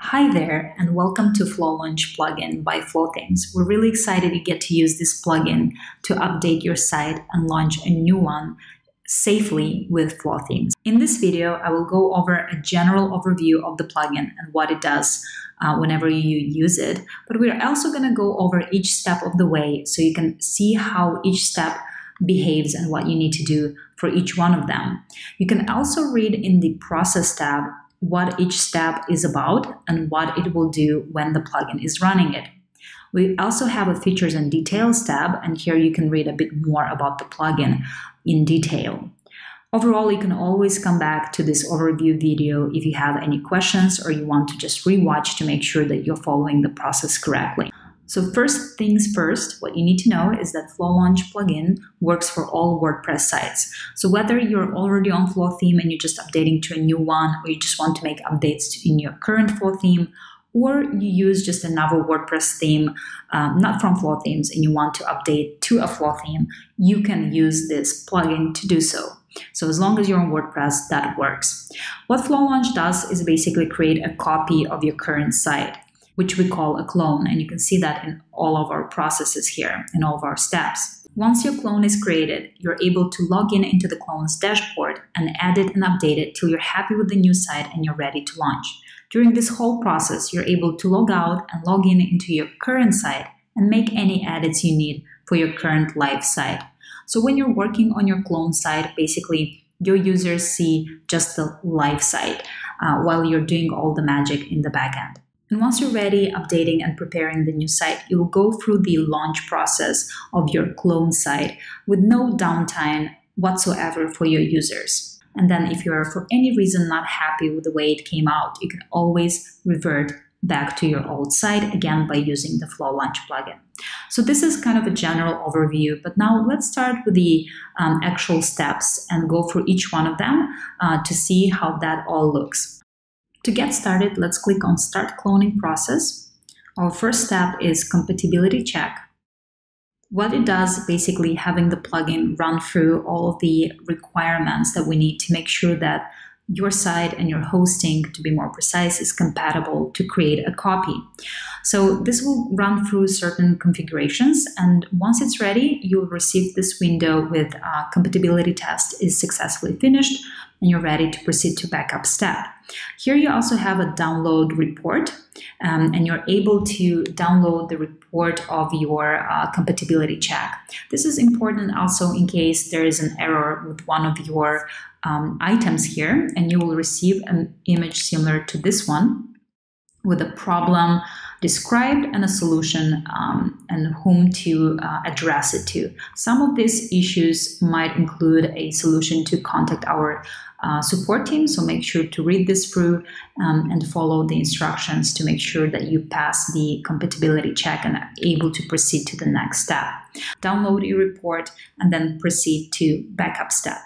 Hi there, and welcome to FloLaunch plugin by Flothemes. We're really excited you get to use this plugin to update your site and launch a new one safely with Flothemes. In this video, I will go over a general overview of the plugin and what it does uh, whenever you use it. But we're also going to go over each step of the way so you can see how each step behaves and what you need to do for each one of them. You can also read in the process tab what each step is about and what it will do when the plugin is running it. We also have a features and details tab, and here you can read a bit more about the plugin in detail. Overall, you can always come back to this overview video if you have any questions or you want to just rewatch to make sure that you're following the process correctly. So first things first, what you need to know is that FloLaunch plugin works for all WordPress sites. So whether you're already on Flo theme and you're just updating to a new one, or you just want to make updates in your current Flo theme, or you use just another WordPress theme, um, not from Flothemes, and you want to update to a Flo theme, you can use this plugin to do so. So as long as you're on WordPress, that works. What FloLaunch does is basically create a copy of your current site which we call a clone. And you can see that in all of our processes here, in all of our steps. Once your clone is created, you're able to log in into the clone's dashboard and edit and update it till you're happy with the new site and you're ready to launch. During this whole process, you're able to log out and log in into your current site and make any edits you need for your current live site. So when you're working on your clone site, basically your users see just the live site uh, while you're doing all the magic in the backend. And once you're ready updating and preparing the new site, you will go through the launch process of your clone site with no downtime whatsoever for your users. And then if you're for any reason not happy with the way it came out, you can always revert back to your old site again by using the FloLaunch plugin. So this is kind of a general overview, but now let's start with the um, actual steps and go through each one of them uh, to see how that all looks. To get started, let's click on Start Cloning Process. Our first step is Compatibility Check. What it does, basically having the plugin run through all the requirements that we need to make sure that your site and your hosting, to be more precise, is compatible to create a copy. So this will run through certain configurations, and once it's ready, you'll receive this window with uh, compatibility test is successfully finished, and you're ready to proceed to backup step. Here you also have a download report um, and you're able to download the report of your uh, compatibility check. This is important also in case there is an error with one of your um, items here and you will receive an image similar to this one with a problem described and a solution um, and whom to uh, address it to. Some of these issues might include a solution to contact our uh, support team. So make sure to read this through um, and follow the instructions to make sure that you pass the compatibility check and are able to proceed to the next step. Download your report and then proceed to backup step.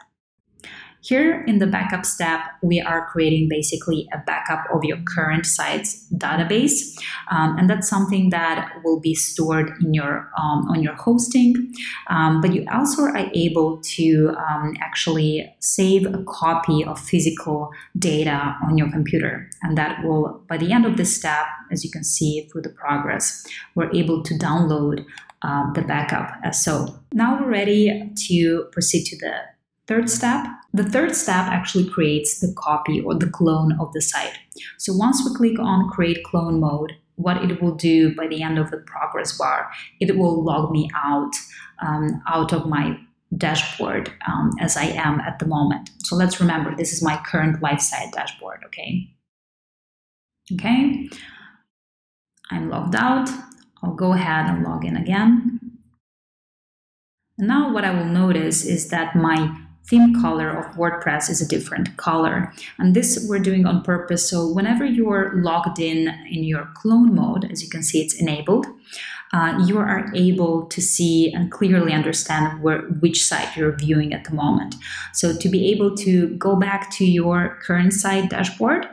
Here in the backup step, we are creating basically a backup of your current site's database, um, and that's something that will be stored in your um, on your hosting. Um, but you also are able to um, actually save a copy of physical data on your computer, and that will, by the end of this step, as you can see through the progress, we're able to download uh, the backup so. Now we're ready to proceed to the third step. The third step actually creates the copy or the clone of the site. So once we click on create clone mode, what it will do by the end of the progress bar, it will log me out, um, out of my dashboard um, as I am at the moment. So let's remember, this is my current live site dashboard, okay? Okay, I'm logged out. I'll go ahead and log in again. And now what I will notice is that my theme color of WordPress is a different color. And this we're doing on purpose. So whenever you're logged in in your clone mode, as you can see, it's enabled, uh, you are able to see and clearly understand where, which site you're viewing at the moment. So to be able to go back to your current site dashboard,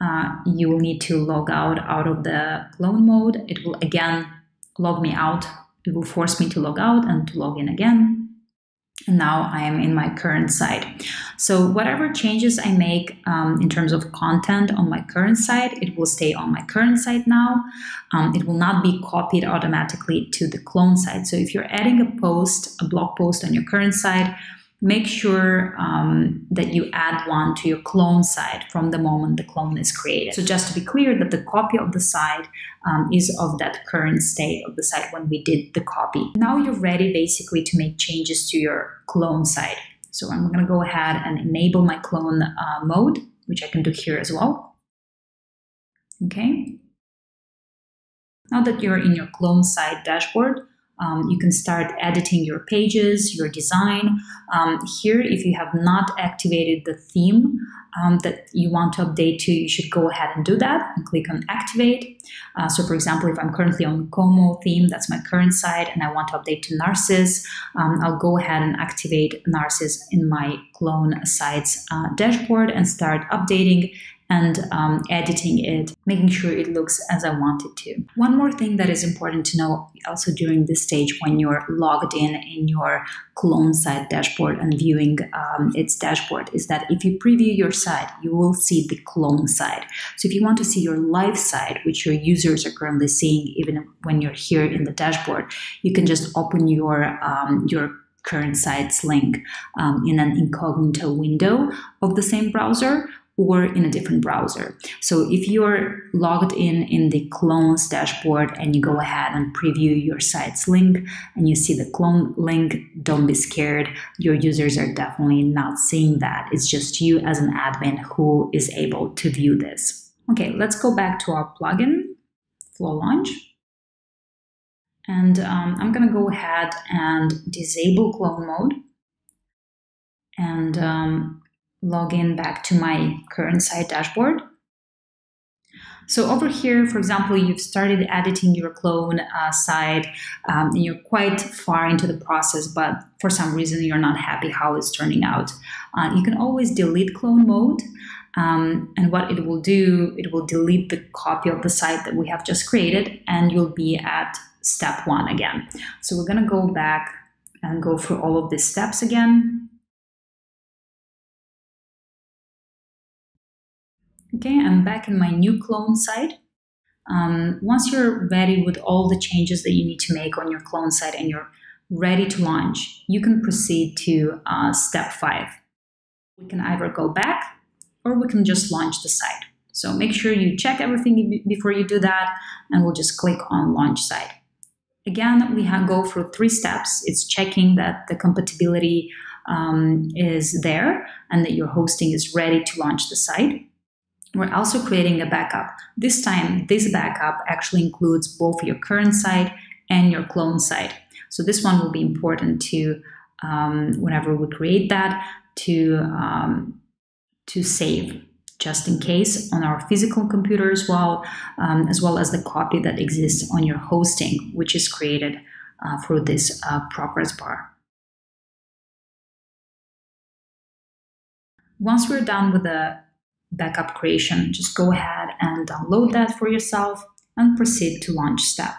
uh, you will need to log out out of the clone mode. It will again log me out. It will force me to log out and to log in again now I am in my current site. So whatever changes I make um, in terms of content on my current site, it will stay on my current site now. Um, it will not be copied automatically to the clone site. So if you're adding a post, a blog post on your current site, make sure um, that you add one to your clone site from the moment the clone is created. So just to be clear that the copy of the site um, is of that current state of the site when we did the copy. Now you're ready basically to make changes to your clone site. So I'm going to go ahead and enable my clone uh, mode, which I can do here as well. Okay. Now that you're in your clone site dashboard, um, you can start editing your pages, your design. Um, here, if you have not activated the theme um, that you want to update to, you should go ahead and do that and click on activate. Uh, so for example, if I'm currently on Como theme, that's my current site, and I want to update to Narcissus, um, I'll go ahead and activate Narcissus in my clone sites uh, dashboard and start updating and um, editing it, making sure it looks as I want it to. One more thing that is important to know also during this stage when you're logged in in your clone site dashboard and viewing um, its dashboard is that if you preview your site, you will see the clone site. So if you want to see your live site, which your users are currently seeing even when you're here in the dashboard, you can just open your um, your current site's link um, in an incognito window of the same browser or in a different browser. So if you're logged in in the clones dashboard and you go ahead and preview your site's link and you see the clone link, don't be scared. Your users are definitely not seeing that. It's just you as an admin who is able to view this. Okay, let's go back to our plugin, FloLaunch. And um, I'm to go ahead and disable clone mode. And um, log in back to my current site dashboard. So over here, for example, you've started editing your clone uh, site um, and you're quite far into the process, but for some reason you're not happy how it's turning out. Uh, you can always delete clone mode. Um, and what it will do, it will delete the copy of the site that we have just created and you'll be at step one again. So we're gonna go back and go through all of these steps again. Okay, I'm back in my new clone site. Um, once you're ready with all the changes that you need to make on your clone site and you're ready to launch, you can proceed to uh, step five. We can either go back or we can just launch the site. So make sure you check everything before you do that, and we'll just click on launch site. Again, we have, go through three steps. It's checking that the compatibility um, is there and that your hosting is ready to launch the site. We're also creating a backup. This time, this backup actually includes both your current site and your clone site. So this one will be important to, um, whenever we create that, to, um, to save just in case on our physical computer as well, um, as well as the copy that exists on your hosting, which is created uh, through this uh, progress bar. Once we're done with the backup creation, just go ahead and download that for yourself and proceed to launch step.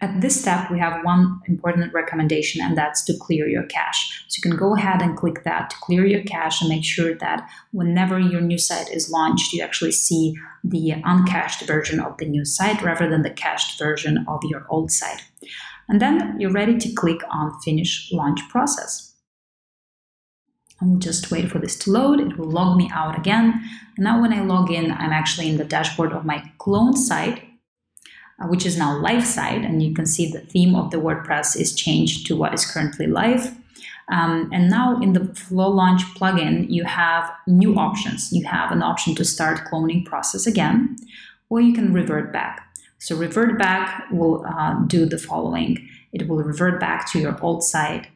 At this step, we have one important recommendation, and that's to clear your cache. So you can go ahead and click that to clear your cache and make sure that whenever your new site is launched, you actually see the uncached version of the new site rather than the cached version of your old site. And then you're ready to click on Finish Launch Process. I'll just wait for this to load. It will log me out again. And now when I log in, I'm actually in the dashboard of my clone site, uh, which is now live site. And you can see the theme of the WordPress is changed to what is currently live. Um, and now in the FloLaunch plugin, you have new options. You have an option to start cloning process again, or you can revert back. So revert back will uh, do the following. It will revert back to your old site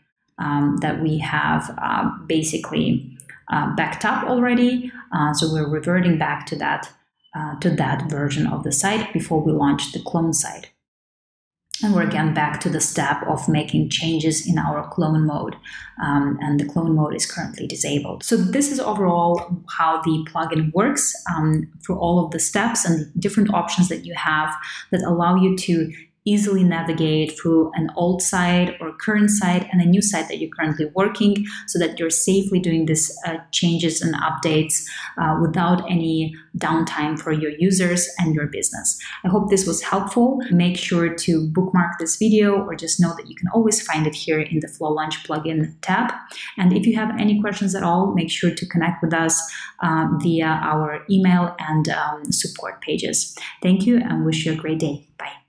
um, that we have uh, basically uh, backed up already. Uh, so we're reverting back to that uh, to that version of the site before we launch the clone site. And we're again back to the step of making changes in our clone mode. Um, and the clone mode is currently disabled. So this is overall how the plugin works um, for all of the steps and different options that you have that allow you to easily navigate through an old site or current site and a new site that you're currently working so that you're safely doing these uh, changes and updates uh, without any downtime for your users and your business. I hope this was helpful. Make sure to bookmark this video or just know that you can always find it here in the FloLaunch plugin tab. And if you have any questions at all, make sure to connect with us uh, via our email and um, support pages. Thank you and wish you a great day. Bye.